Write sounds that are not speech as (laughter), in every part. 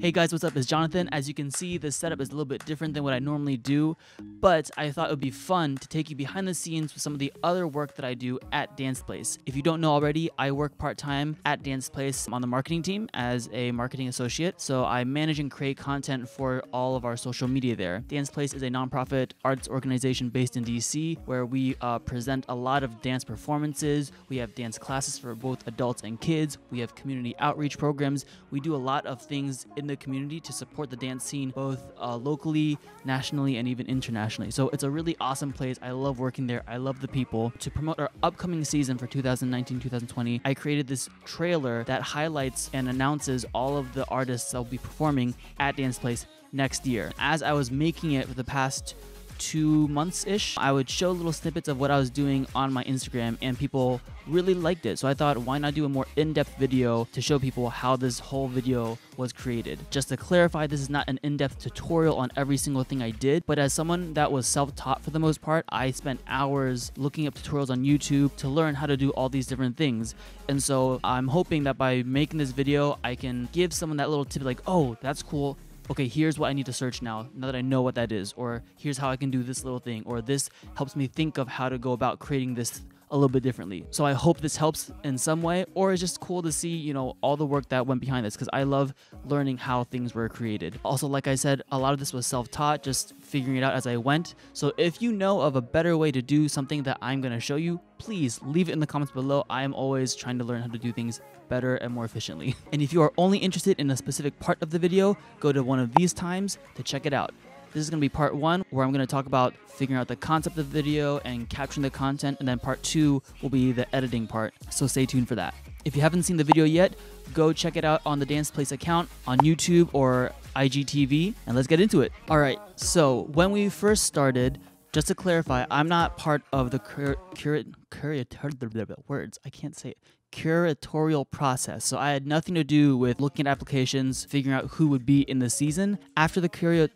Hey guys, what's up? It's Jonathan. As you can see, this setup is a little bit different than what I normally do, but I thought it would be fun to take you behind the scenes with some of the other work that I do at Dance Place. If you don't know already, I work part-time at Dance Place on the marketing team as a marketing associate, so I manage and create content for all of our social media there. Dance Place is a nonprofit arts organization based in DC where we uh, present a lot of dance performances. We have dance classes for both adults and kids. We have community outreach programs. We do a lot of things in the community to support the dance scene both uh, locally, nationally, and even internationally. So it's a really awesome place. I love working there. I love the people. To promote our upcoming season for 2019-2020, I created this trailer that highlights and announces all of the artists that will be performing at Dance Place next year. As I was making it for the past two months ish, I would show little snippets of what I was doing on my Instagram, and people really liked it. So I thought, why not do a more in depth video to show people how this whole video was created? Just to clarify, this is not an in depth tutorial on every single thing I did, but as someone that was self taught for the most part, I spent hours looking up tutorials on YouTube to learn how to do all these different things. And so I'm hoping that by making this video, I can give someone that little tip like, oh, that's cool okay, here's what I need to search now, now that I know what that is, or here's how I can do this little thing, or this helps me think of how to go about creating this a little bit differently. So I hope this helps in some way, or it's just cool to see, you know, all the work that went behind this because I love learning how things were created. Also, like I said, a lot of this was self taught, just figuring it out as I went. So if you know of a better way to do something that I'm going to show you, please leave it in the comments below. I am always trying to learn how to do things better and more efficiently. (laughs) And if you are only interested in a specific part of the video, go to one of these times to check it out. This is going to be part one, where I'm going to talk about figuring out the concept of the video and capturing the content, and then part two will be the editing part, so stay tuned for that. If you haven't seen the video yet, go check it out on the Dance Place account on YouTube or IGTV, and let's get into it. All right, so when we first started, just to clarify, I'm not part of the cur- curate curatorial words. I can't say it. Curatorial process. So I had nothing to do with looking at applications, figuring out who would be in the season. After the curat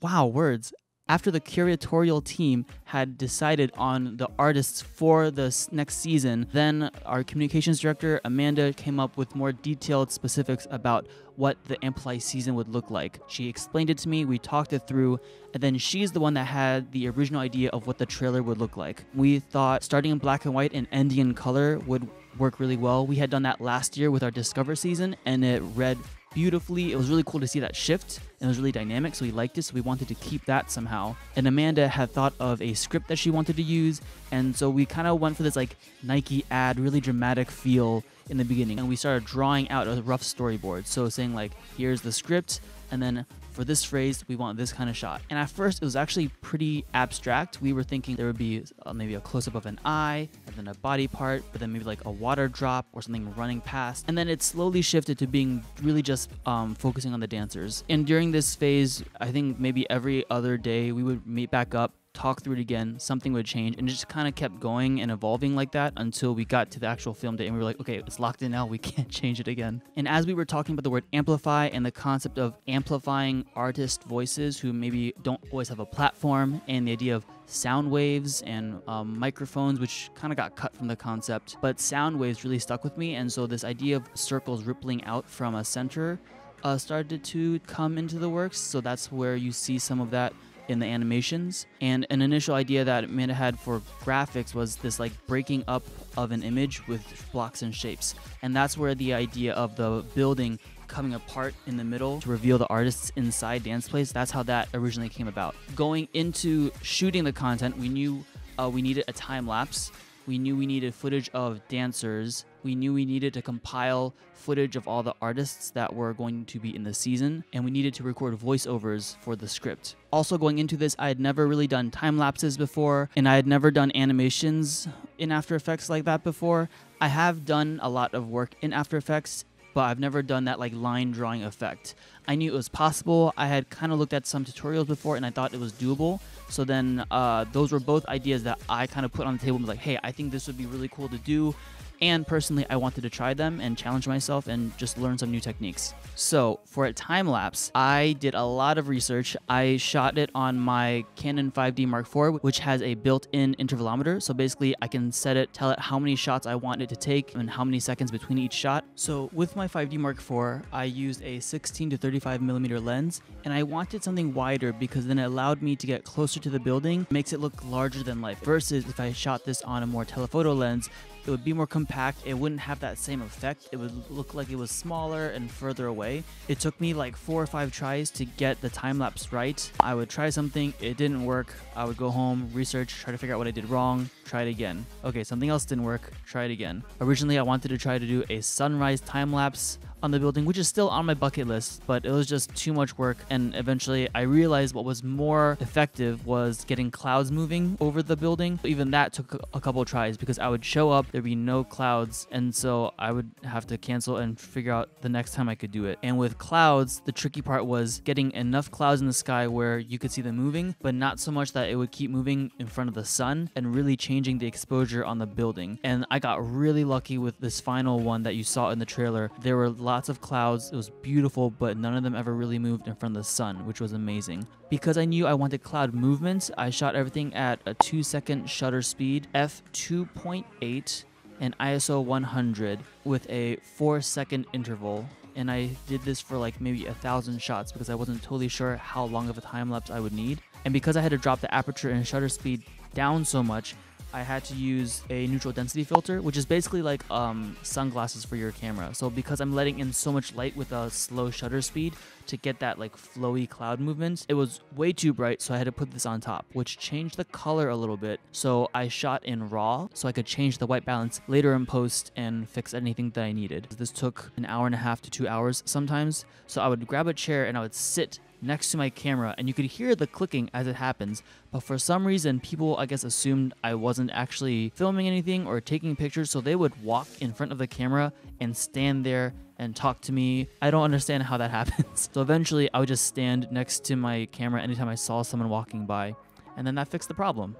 wow, words. After the curatorial team had decided on the artists for the next season, then our communications director, Amanda, came up with more detailed specifics about what the Amplify season would look like. She explained it to me, we talked it through, and then she's the one that had the original idea of what the trailer would look like. We thought starting in black and white and ending in color would work really well. We had done that last year with our Discover season, and it read beautifully. It was really cool to see that shift and it was really dynamic, so we liked it, so we wanted to keep that somehow. And Amanda had thought of a script that she wanted to use, and so we kind of went for this like Nike ad, really dramatic feel in the beginning. And we started drawing out a rough storyboard. So saying like, here's the script, and then for this phrase, we want this kind of shot. And at first, it was actually pretty abstract. We were thinking there would be uh, maybe a close up of an eye, and then a body part, but then maybe like a water drop or something running past. And then it slowly shifted to being really just um, focusing on the dancers. And during this phase, I think maybe every other day we would meet back up talk through it again, something would change, and it just kind of kept going and evolving like that until we got to the actual film day and we were like, okay, it's locked in now, we (laughs) can't change it again. And as we were talking about the word amplify and the concept of amplifying artist voices who maybe don't always have a platform, and the idea of sound waves and um, microphones, which kind of got cut from the concept, but sound waves really stuck with me, and so this idea of circles rippling out from a center. Uh, started to come into the works, so that's where you see some of that in the animations. And an initial idea that Amanda had for graphics was this like breaking up of an image with blocks and shapes. And that's where the idea of the building coming apart in the middle to reveal the artists inside Dance Place, that's how that originally came about. Going into shooting the content, we knew uh, we needed a time lapse we knew we needed footage of dancers. We knew we needed to compile footage of all the artists that were going to be in the season, and we needed to record voiceovers for the script. Also, going into this, I had never really done time lapses before, and I had never done animations in After Effects like that before. I have done a lot of work in After Effects but I've never done that like line drawing effect. I knew it was possible. I had kind of looked at some tutorials before and I thought it was doable. So then uh, those were both ideas that I kind of put on the table and was like, hey, I think this would be really cool to do. And personally, I wanted to try them and challenge myself and just learn some new techniques. So for a time lapse, I did a lot of research. I shot it on my Canon 5D Mark IV, which has a built-in intervalometer. So basically I can set it, tell it how many shots I want it to take and how many seconds between each shot. So with my 5D Mark IV, I used a 16 to 35 millimeter lens and I wanted something wider because then it allowed me to get closer to the building, makes it look larger than life. Versus if I shot this on a more telephoto lens, it would be more compact. It wouldn't have that same effect. It would look like it was smaller and further away. It took me like four or five tries to get the time lapse right. I would try something, it didn't work. I would go home, research, try to figure out what I did wrong, try it again. Okay, something else didn't work, try it again. Originally, I wanted to try to do a sunrise time lapse on the building, which is still on my bucket list, but it was just too much work. And eventually I realized what was more effective was getting clouds moving over the building. Even that took a couple tries because I would show up, there'd be no clouds. And so I would have to cancel and figure out the next time I could do it. And with clouds, the tricky part was getting enough clouds in the sky where you could see them moving, but not so much that it would keep moving in front of the sun and really changing the exposure on the building. And I got really lucky with this final one that you saw in the trailer. There were lots of clouds. It was beautiful, but none of them ever really moved in front of the sun, which was amazing. Because I knew I wanted cloud movements, I shot everything at a 2 second shutter speed, f2.8 and ISO 100 with a 4 second interval and I did this for like maybe a thousand shots because I wasn't totally sure how long of a time lapse I would need. And because I had to drop the aperture and shutter speed down so much, I had to use a neutral density filter, which is basically like um, sunglasses for your camera. So because I'm letting in so much light with a slow shutter speed to get that like flowy cloud movements, it was way too bright, so I had to put this on top, which changed the color a little bit. So I shot in RAW, so I could change the white balance later in post and fix anything that I needed. This took an hour and a half to two hours sometimes. So I would grab a chair and I would sit next to my camera and you could hear the clicking as it happens but for some reason people i guess assumed i wasn't actually filming anything or taking pictures so they would walk in front of the camera and stand there and talk to me. I don't understand how that (laughs) happens. So eventually i would just stand next to my camera anytime i saw someone walking by and then that fixed the problem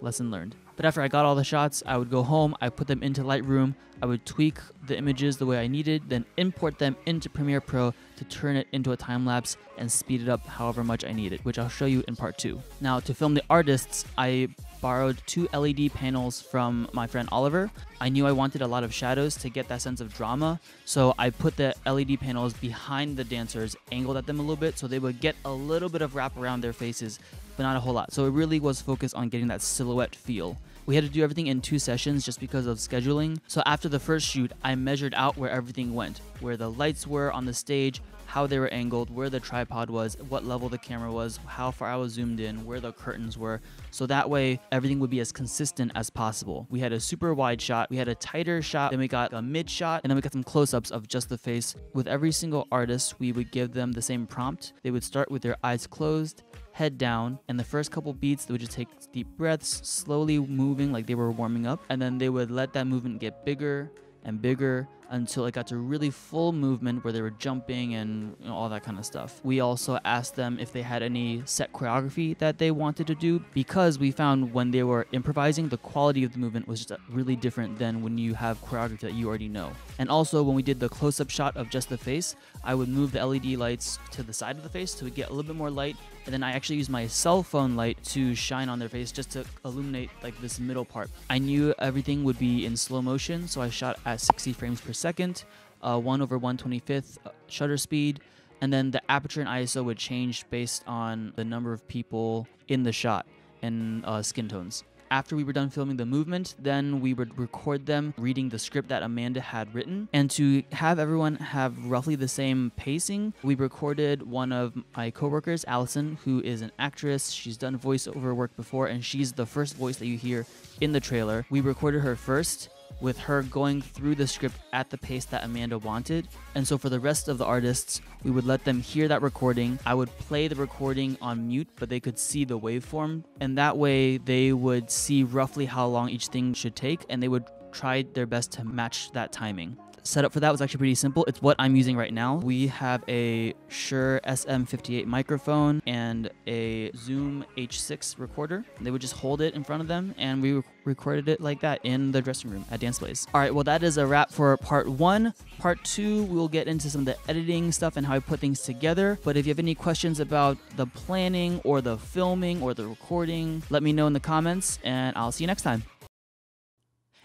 lesson learned but after I got all the shots, I would go home, I put them into Lightroom, I would tweak the images the way I needed, then import them into Premiere Pro to turn it into a time lapse and speed it up however much I needed, which I'll show you in part two. Now, to film the artists, I borrowed two LED panels from my friend Oliver. I knew I wanted a lot of shadows to get that sense of drama, so I put the LED panels behind the dancers, angled at them a little bit so they would get a little bit of wrap around their faces, but not a whole lot. So it really was focused on getting that silhouette feel. We had to do everything in two sessions just because of scheduling. So after the first shoot, I measured out where everything went, where the lights were on the stage, how they were angled, where the tripod was, what level the camera was, how far I was zoomed in, where the curtains were. So that way everything would be as consistent as possible. We had a super wide shot, we had a tighter shot, then we got a mid shot, and then we got some close ups of just the face. With every single artist, we would give them the same prompt. They would start with their eyes closed, head down, and the first couple beats, they would just take deep breaths, slowly moving like they were warming up, and then they would let that movement get bigger and bigger until it got to really full movement where they were jumping and you know, all that kind of stuff. We also asked them if they had any set choreography that they wanted to do because we found when they were improvising, the quality of the movement was just uh, really different than when you have choreography that you already know. And also, when we did the close up shot of just the face, I would move the LED lights to the side of the face to get a little bit more light. And then I actually used my cell phone light to shine on their face just to illuminate like this middle part. I knew everything would be in slow motion, so I shot at 60 frames per second, uh, 1 over 125th uh, shutter speed, and then the aperture and ISO would change based on the number of people in the shot and uh, skin tones. After we were done filming the movement, then we would record them reading the script that Amanda had written. And to have everyone have roughly the same pacing, we recorded one of my coworkers, Allison, who is an actress. She's done voiceover work before, and she's the first voice that you hear in the trailer. We recorded her first with her going through the script at the pace that Amanda wanted. And so for the rest of the artists, we would let them hear that recording. I would play the recording on mute, but they could see the waveform. And that way they would see roughly how long each thing should take and they would try their best to match that timing. Setup for that was actually pretty simple. It's what I'm using right now. We have a Shure SM58 microphone and a Zoom H6 recorder. They would just hold it in front of them and we recorded it like that in the dressing room at Dance Place. All right, well, that is a wrap for part one. Part two, we'll get into some of the editing stuff and how I put things together. But if you have any questions about the planning or the filming or the recording, let me know in the comments and I'll see you next time.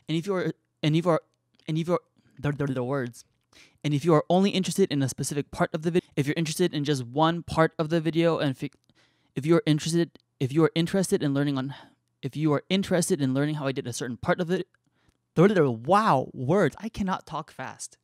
And if you're and if you're and if you're the words. And if you are only interested in a specific part of the video, if you're interested in just one part of the video, and if, if you're interested, if you are interested in learning on, if you are interested in learning how I did a certain part of it, wow, words! I cannot talk fast.